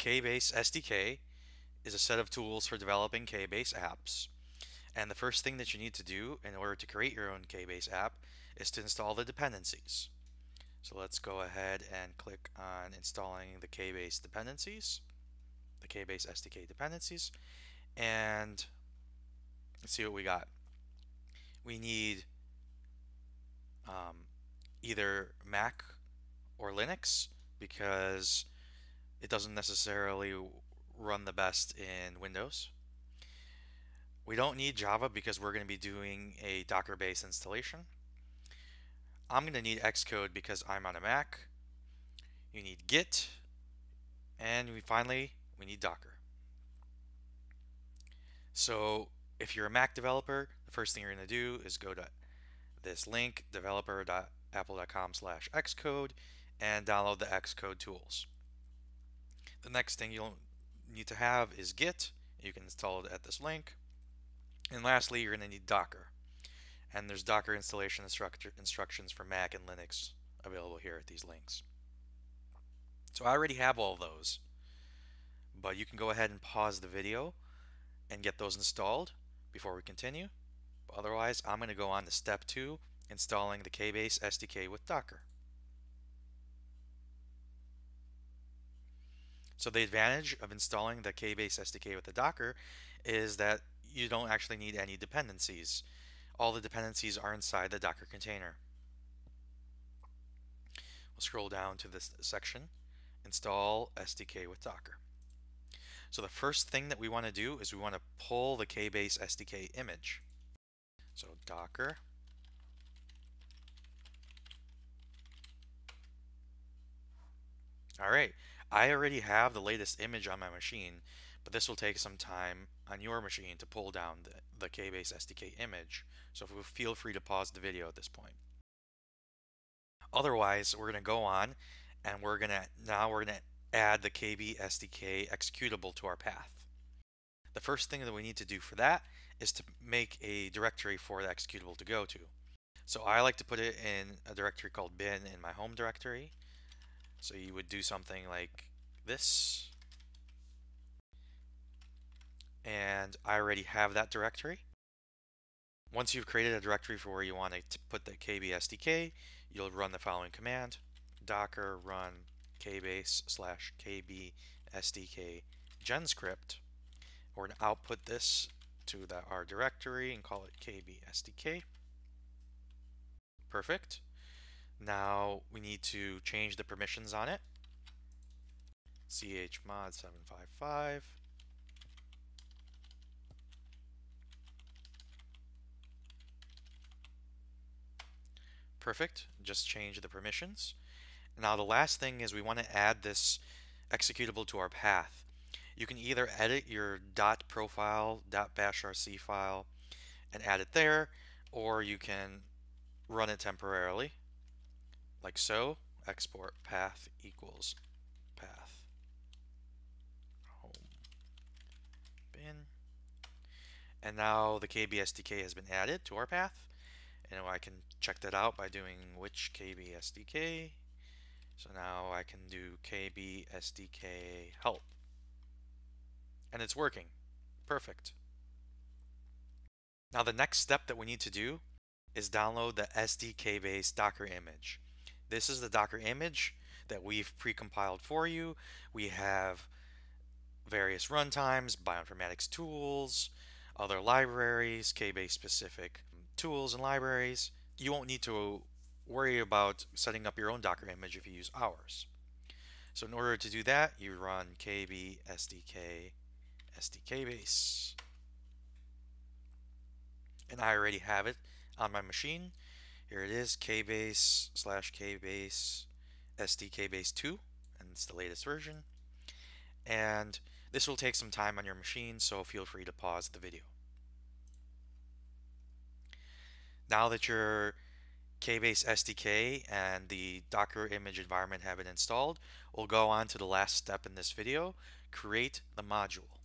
KBase SDK is a set of tools for developing KBase apps. And the first thing that you need to do in order to create your own KBase app is to install the dependencies. So let's go ahead and click on installing the KBase dependencies, the KBase SDK dependencies, and let's see what we got. We need um, either Mac or Linux because it doesn't necessarily run the best in Windows. We don't need Java because we're going to be doing a Docker based installation. I'm going to need Xcode because I'm on a Mac. You need Git. And we finally, we need Docker. So if you're a Mac developer, the first thing you're going to do is go to this link, developer.apple.com slash xcode, and download the Xcode tools. The next thing you'll need to have is Git. You can install it at this link. And lastly, you're going to need Docker. And there's Docker installation instructions for Mac and Linux available here at these links. So I already have all those. But you can go ahead and pause the video and get those installed before we continue. Otherwise, I'm going to go on to step two, installing the KBase SDK with Docker. So the advantage of installing the KBase SDK with the Docker is that you don't actually need any dependencies. All the dependencies are inside the Docker container. We'll scroll down to this section, install SDK with Docker. So the first thing that we want to do is we want to pull the KBase SDK image. So Docker All right, I already have the latest image on my machine, but this will take some time on your machine to pull down the, the KBase SDK image. So feel free to pause the video at this point. Otherwise, we're going to go on and we're going to now we're going to add the KB SDK executable to our path. The first thing that we need to do for that is to make a directory for the executable to go to. So I like to put it in a directory called bin in my home directory. So you would do something like this. And I already have that directory. Once you've created a directory for where you want to put the KB SDK, you'll run the following command, docker run kbase slash kb SDK genscript. Going to output this to the, our directory and call it kb SDK. Perfect. Now we need to change the permissions on it. chmod 755. Perfect. Just change the permissions. Now the last thing is we want to add this executable to our path. You can either edit your dot .profile, dot .bashrc file and add it there, or you can run it temporarily like so. Export path equals path home bin. And now the KB SDK has been added to our path. And I can check that out by doing which KB SDK. So now I can do KB SDK help. And it's working. Perfect. Now the next step that we need to do is download the SDK based Docker image. This is the Docker image that we've pre-compiled for you. We have various runtimes, bioinformatics tools, other libraries, KBase specific tools and libraries. You won't need to worry about setting up your own Docker image if you use ours. So in order to do that, you run kb sdk sdk base. And I already have it on my machine. Here it is, kbase slash kbase SDK base 2, and it's the latest version. And this will take some time on your machine, so feel free to pause the video. Now that your KBase SDK and the Docker image environment have been installed, we'll go on to the last step in this video, create the module.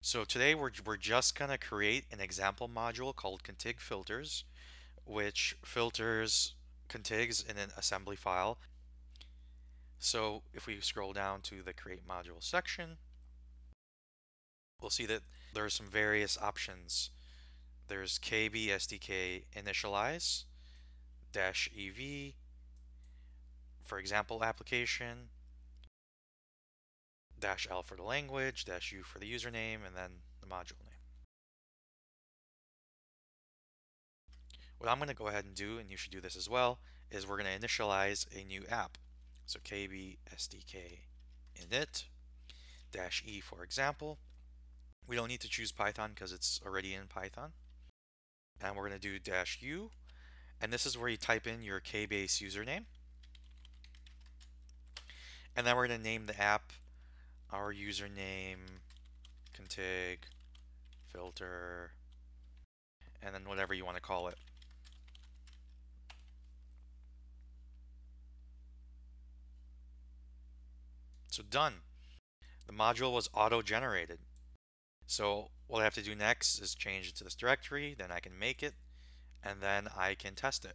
So today we're, we're just going to create an example module called contig filters which filters contigs in an assembly file. So if we scroll down to the create module section, we'll see that there are some various options. There's KB SDK initialize, dash EV, for example application, dash L for the language, dash U for the username, and then the module name. What I'm going to go ahead and do, and you should do this as well, is we're going to initialize a new app. So KB SDK init dash E for example. We don't need to choose Python because it's already in Python. And we're going to do dash U. And this is where you type in your KBase username. And then we're going to name the app our username, contig, filter, and then whatever you want to call it. So done. The module was auto-generated. So what I have to do next is change it to this directory, then I can make it, and then I can test it.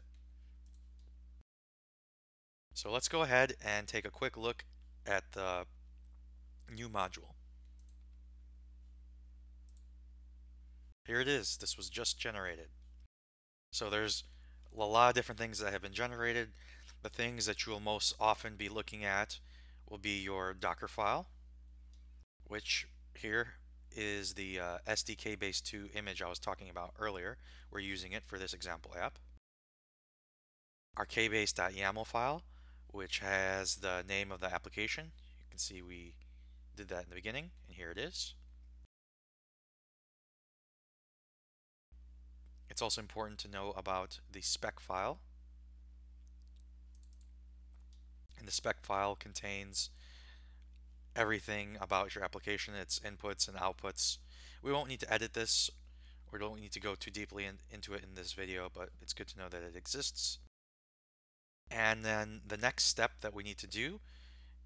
So let's go ahead and take a quick look at the new module. Here it is. This was just generated. So there's a lot of different things that have been generated. The things that you will most often be looking at will be your Docker file, which here is the uh, SDK base 2 image I was talking about earlier. We're using it for this example app. Our kbase.yaml file, which has the name of the application. You can see we did that in the beginning, and here it is. It's also important to know about the spec file. And the spec file contains everything about your application, its inputs and outputs. We won't need to edit this or don't need to go too deeply in, into it in this video, but it's good to know that it exists. And then the next step that we need to do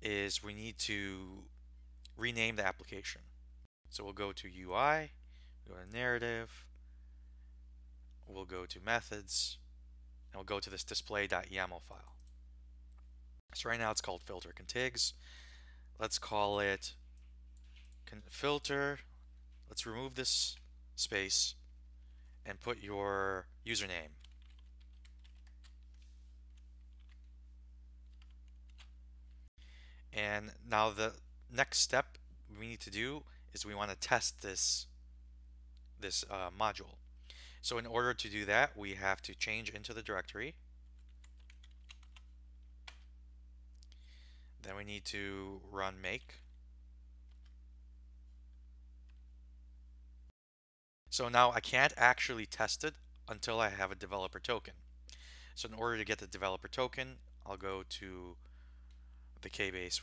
is we need to rename the application. So we'll go to UI, go to narrative, we'll go to methods, and we'll go to this display.yaml file. So right now it's called filter contigs. Let's call it filter. Let's remove this space and put your username. And now the next step we need to do is we want to test this this uh, module. So in order to do that, we have to change into the directory. Then we need to run make. So now I can't actually test it until I have a developer token. So in order to get the developer token, I'll go to the KBase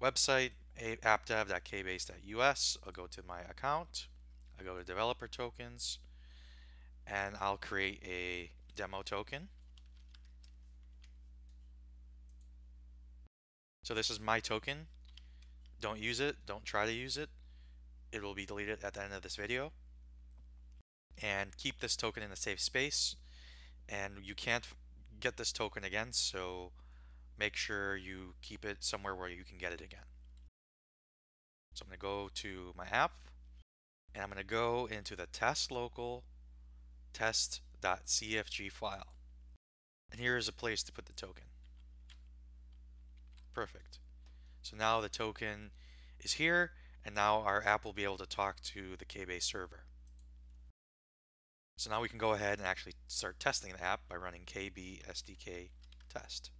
website, appdev.kbase.us. I'll go to my account. I go to developer tokens and I'll create a demo token. So this is my token. Don't use it. Don't try to use it. It will be deleted at the end of this video. And keep this token in a safe space. And you can't get this token again, so make sure you keep it somewhere where you can get it again. So I'm going to go to my app and I'm going to go into the test local test.cfg file. And here is a place to put the token. Perfect. So now the token is here and now our app will be able to talk to the KBase server. So now we can go ahead and actually start testing the app by running kb sdk test.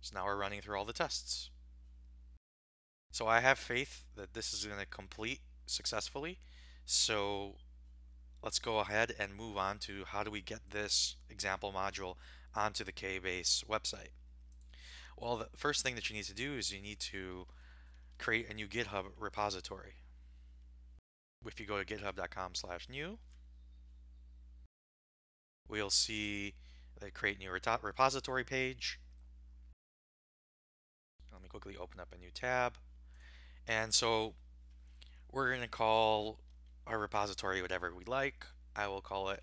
So now we're running through all the tests. So I have faith that this is going to complete successfully. So let's go ahead and move on to how do we get this example module onto the KBase website. Well, the first thing that you need to do is you need to create a new GitHub repository. If you go to github.com slash new, we'll see the create new repository page Let me quickly open up a new tab. And so we're going to call our repository whatever we like. I will call it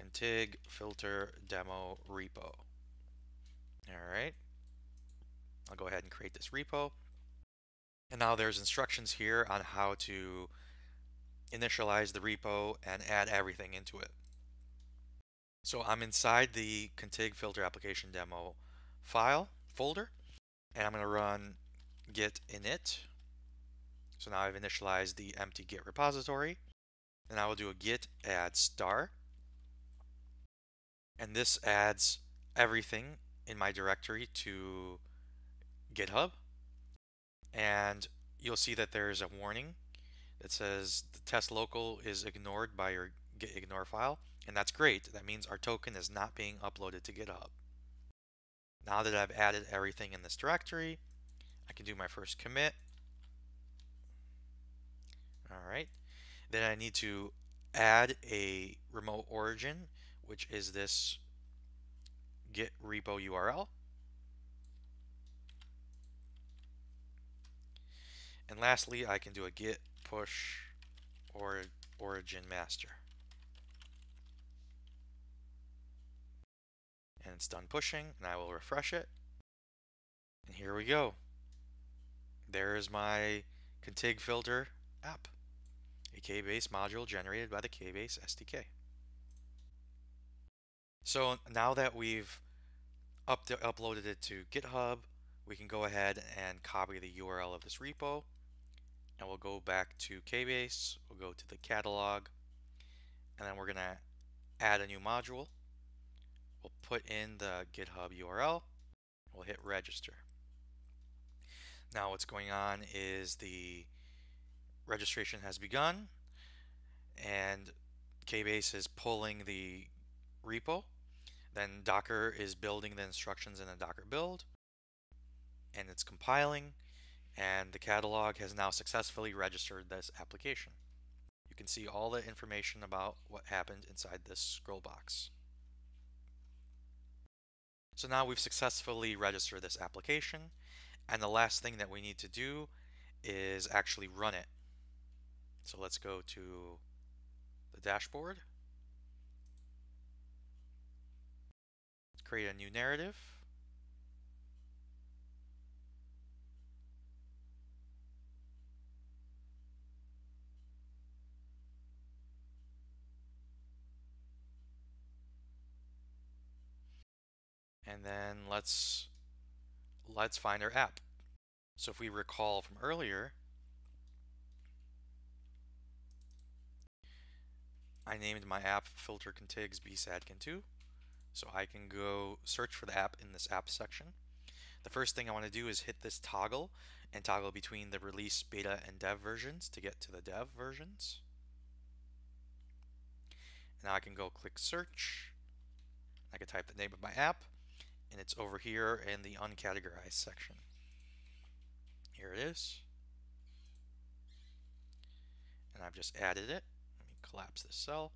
contig filter demo repo. All right. I'll go ahead and create this repo. And now there's instructions here on how to initialize the repo and add everything into it. So I'm inside the contig filter application demo file folder and I'm going to run git init. So now I've initialized the empty git repository and I will do a git add star. And this adds everything in my directory to GitHub. And you'll see that there's a warning that says the test local is ignored by your git ignore file. And that's great. That means our token is not being uploaded to GitHub. Now that I've added everything in this directory I can do my first commit. Alright then I need to add a remote origin which is this git repo URL And lastly, I can do a git push or origin master. And it's done pushing, and I will refresh it. And here we go. There is my contig filter app, a KBase module generated by the KBase SDK. So now that we've up uploaded it to GitHub, we can go ahead and copy the URL of this repo and we'll go back to KBase, we'll go to the catalog, and then we're going to add a new module. We'll put in the GitHub URL, we'll hit register. Now what's going on is the registration has begun and KBase is pulling the repo. Then Docker is building the instructions in a Docker build and it's compiling and the catalog has now successfully registered this application. You can see all the information about what happened inside this scroll box. So now we've successfully registered this application and the last thing that we need to do is actually run it. So let's go to the dashboard, create a new narrative, and then let's let's find our app. So if we recall from earlier, I named my app filter contigs bsadkin2 so I can go search for the app in this app section. The first thing I want to do is hit this toggle and toggle between the release beta and dev versions to get to the dev versions. Now I can go click search. I can type the name of my app and it's over here in the uncategorized section. Here it is. And I've just added it. Collapse this cell.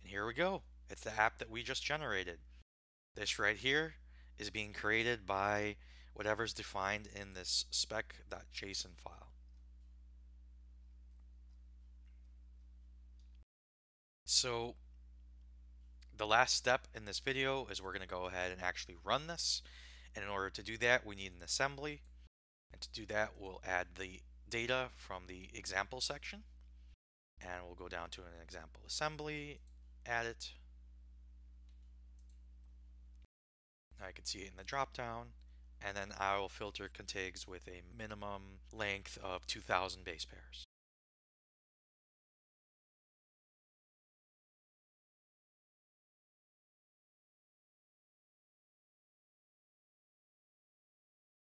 And here we go. It's the app that we just generated. This right here is being created by whatever's defined in this spec.json file. So the last step in this video is we're going to go ahead and actually run this. And in order to do that, we need an assembly. And to do that, we'll add the data from the example section. And we'll go down to an example assembly, add it. Now can see it in the dropdown. And then I will filter contigs with a minimum length of 2000 base pairs.